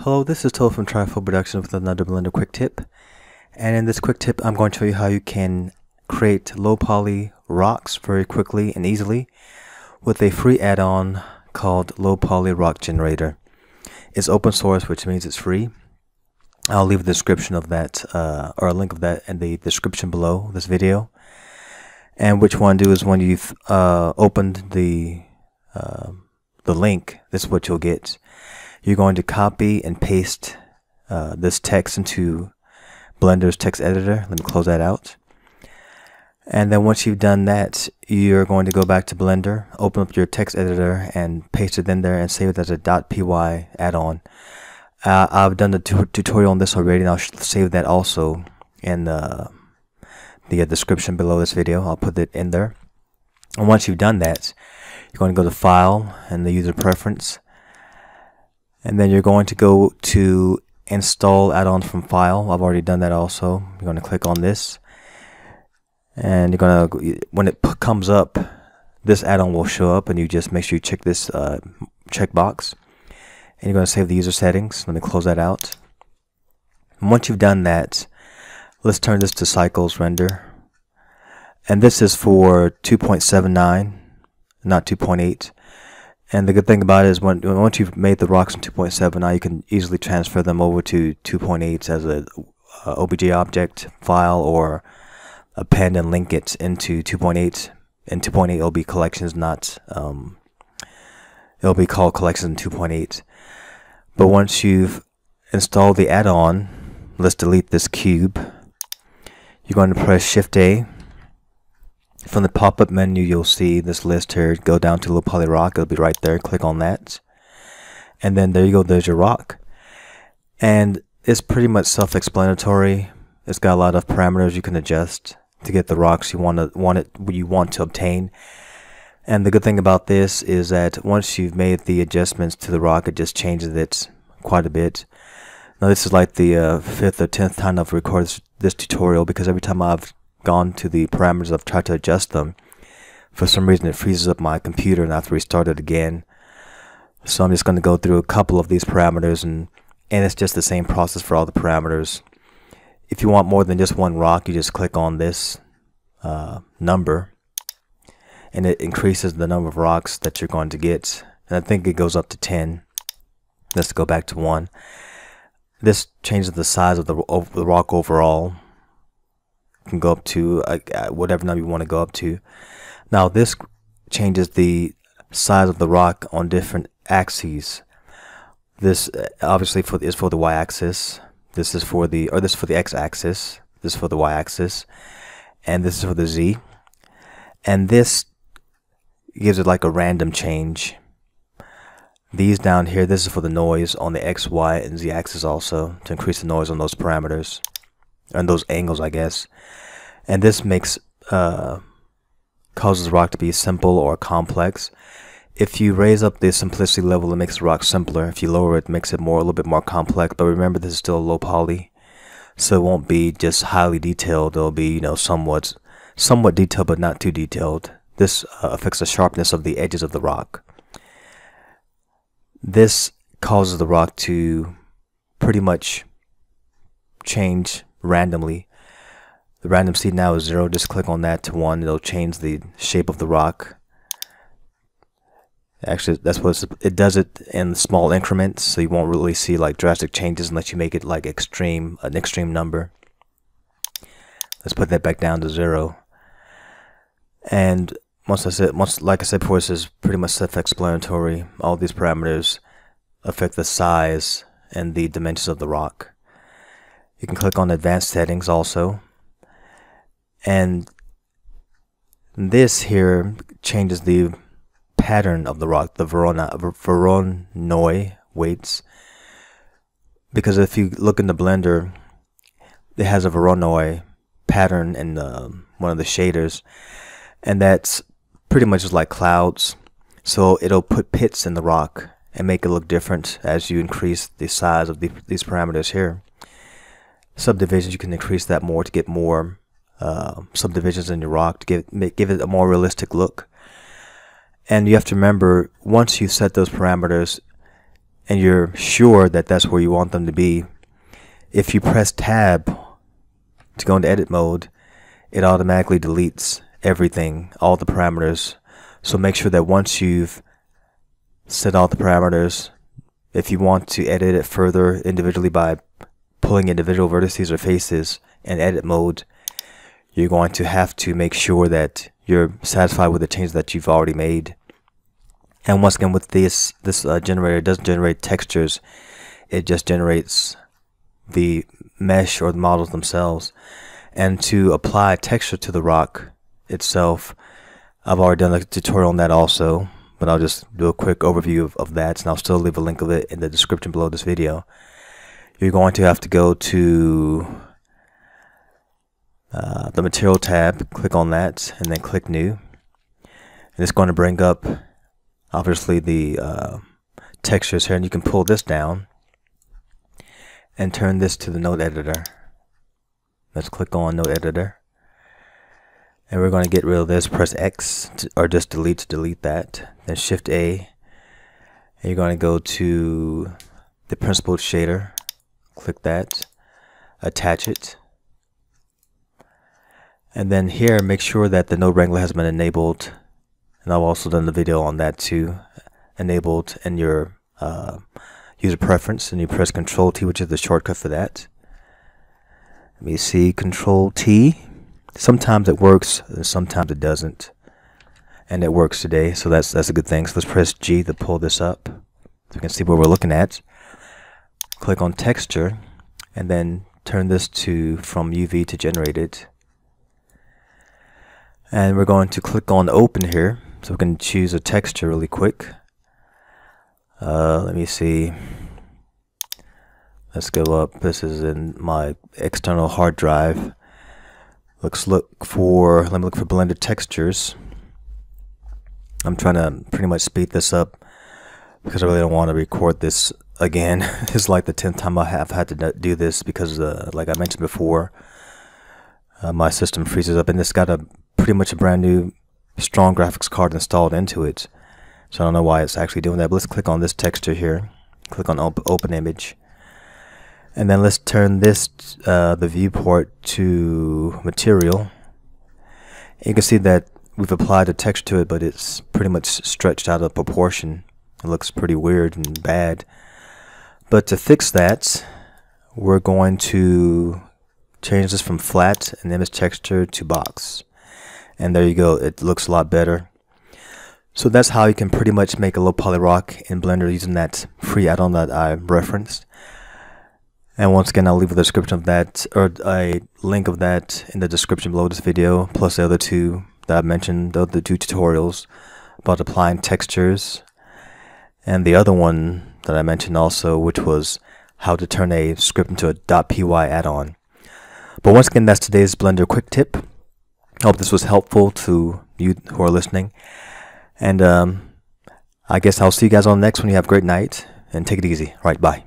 Hello, this is Tola from Trifold Productions with another Blender quick tip. And in this quick tip, I'm going to show you how you can create low poly rocks very quickly and easily with a free add-on called Low Poly Rock Generator. It's open source, which means it's free. I'll leave a description of that, uh, or a link of that in the description below this video. And which one do is when you've uh, opened the uh, the link, this is what you'll get. You're going to copy and paste uh, this text into Blender's text editor. Let me close that out. And then once you've done that, you're going to go back to Blender, open up your text editor and paste it in there and save it as a .py add-on. Uh, I've done the tutorial on this already and I'll save that also in the, the description below this video. I'll put it in there. And once you've done that, you're going to go to File and the User Preference. And then you're going to go to Install add-on from File. I've already done that also. You're going to click on this. And you're going to, when it comes up, this add-on will show up and you just make sure you check this uh, checkbox. And you're going to save the user settings. Let me close that out. And once you've done that, let's turn this to Cycles Render. And this is for 2.79 not 2.8. And the good thing about it is when once you've made the rocks in 2.7, now you can easily transfer them over to 2.8 as a, a OBJ object file or append and link it into 2.8. In 2.8, it'll be collections, not um, it'll be called collections in 2.8. But once you've installed the add-on, let's delete this cube. You're going to press Shift A from the pop-up menu, you'll see this list here. Go down to little poly rock. It'll be right there. Click on that. And then there you go. There's your rock. And it's pretty much self-explanatory. It's got a lot of parameters you can adjust to get the rocks you want to want it you want to obtain. And the good thing about this is that once you've made the adjustments to the rock, it just changes it quite a bit. Now this is like the uh, fifth or tenth time I've recorded this, this tutorial because every time I've gone to the parameters, I've tried to adjust them. For some reason, it freezes up my computer and I have to restart it again. So I'm just going to go through a couple of these parameters and, and it's just the same process for all the parameters. If you want more than just one rock, you just click on this uh, number and it increases the number of rocks that you're going to get. And I think it goes up to 10. Let's go back to 1. This changes the size of the, of the rock overall can go up to uh, whatever number you want to go up to. Now this changes the size of the rock on different axes. This uh, obviously for is for the y-axis. This is for the or this is for the x-axis. This is for the y-axis, and this is for the z. And this gives it like a random change. These down here, this is for the noise on the x, y, and z axis also to increase the noise on those parameters and those angles, I guess. And this makes uh, causes the rock to be simple or complex. If you raise up the simplicity level, it makes the rock simpler. If you lower it, it makes it more a little bit more complex. But remember, this is still low poly, so it won't be just highly detailed. It'll be you know somewhat somewhat detailed, but not too detailed. This uh, affects the sharpness of the edges of the rock. This causes the rock to pretty much change randomly. The random seed now is 0. Just click on that to 1. It'll change the shape of the rock. Actually, that's what it does it in small increments, so you won't really see like drastic changes unless you make it like extreme, an extreme number. Let's put that back down to 0. And once I said, once like I said before, this is pretty much self-explanatory. All these parameters affect the size and the dimensions of the rock. You can click on advanced settings also. And this here changes the pattern of the rock, the Verona, Voronoi weights. Because if you look in the blender, it has a Voronoi pattern in the, one of the shaders. And that's pretty much just like clouds. So it'll put pits in the rock and make it look different as you increase the size of the, these parameters here subdivisions, you can increase that more to get more uh, subdivisions in your rock to give give it a more realistic look. And you have to remember, once you set those parameters, and you're sure that that's where you want them to be, if you press tab to go into edit mode, it automatically deletes everything, all the parameters. So make sure that once you've set all the parameters, if you want to edit it further individually by pulling individual vertices or faces in edit mode, you're going to have to make sure that you're satisfied with the changes that you've already made. And once again, with this, this uh, generator doesn't generate textures. It just generates the mesh or the models themselves. And to apply texture to the rock itself, I've already done a tutorial on that also, but I'll just do a quick overview of, of that, and I'll still leave a link of it in the description below this video. You're going to have to go to uh, the material tab, click on that, and then click new. And it's going to bring up obviously the uh, textures here, and you can pull this down and turn this to the node editor. Let's click on node editor. And we're going to get rid of this. Press X to, or just delete to delete that. Then Shift A. And you're going to go to the principled shader. Click that. Attach it. And then here, make sure that the node wrangler has been enabled. And I've also done the video on that too. Enabled in your uh, user preference. And you press Control T, which is the shortcut for that. Let me see, Control T. Sometimes it works, and sometimes it doesn't. And it works today, so that's that's a good thing. So let's press G to pull this up. So we can see what we're looking at. Click on texture, and then turn this to from UV to generated. And we're going to click on open here, so we can choose a texture really quick. Uh, let me see. Let's go up. This is in my external hard drive. Let's look for, let me look for blended textures. I'm trying to pretty much speed this up because I really don't want to record this again. it's like the 10th time I have had to do this because, uh, like I mentioned before, uh, my system freezes up and it's got a pretty much a brand new strong graphics card installed into it. So I don't know why it's actually doing that, but let's click on this texture here. Click on op open image. And then let's turn this, uh, the viewport to material. And you can see that we've applied a texture to it, but it's pretty much stretched out of proportion. It looks pretty weird and bad. But to fix that, we're going to change this from flat and image texture to box. And there you go. It looks a lot better. So that's how you can pretty much make a low poly rock in Blender using that free add-on that I referenced. And once again, I'll leave a description of that or a link of that in the description below this video, plus the other two that I mentioned, the other two tutorials about applying textures. And the other one that I mentioned also, which was how to turn a script into a .py add-on. But once again, that's today's Blender quick tip. I hope this was helpful to you who are listening. And um, I guess I'll see you guys on the next one. You have a great night and take it easy. All right, bye.